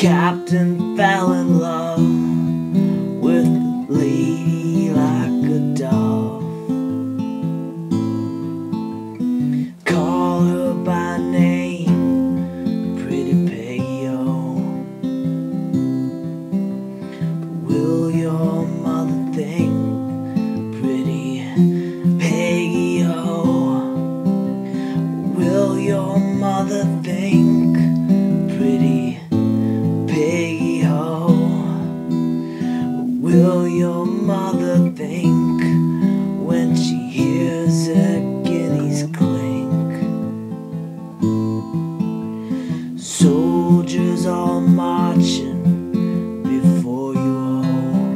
captain fell in love with a lady like a dove. Call her by name, pretty Peggy O. But will your will your mother think when she hears a guinea's clink? Soldiers all marching before you all.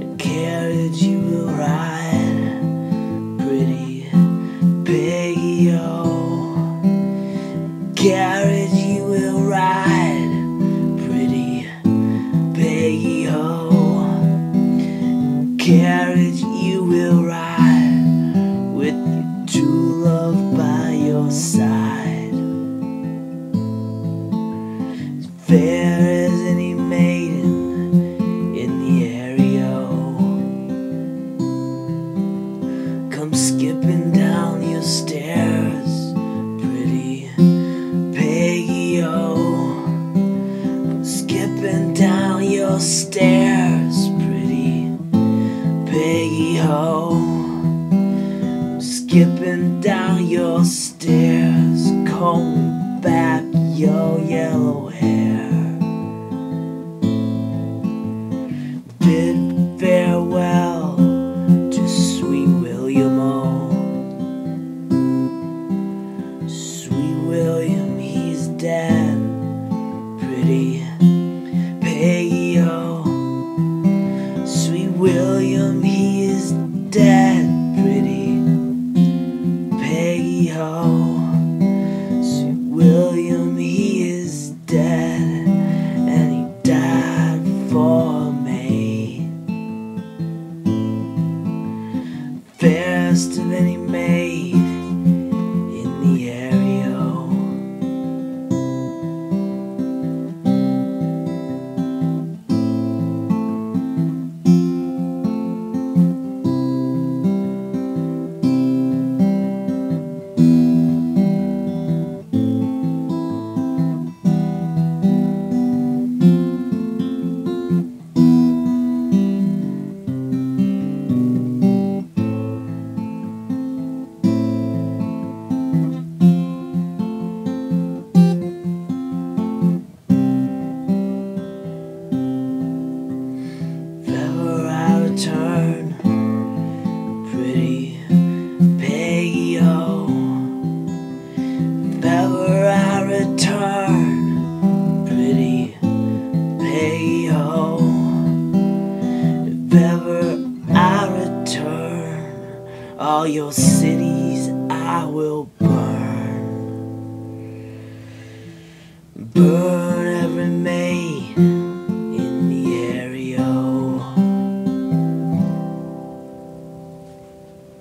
The carriage you will ride, pretty Peggy, oh. Carriage carriage you will ride with true love by your side. As fair as any maiden in the area, come skipping down your stairs, pretty Peggy. Oh, skipping down your stairs toe. Skipping down your stairs, come back your best that he made. All your cities I will burn. Burn.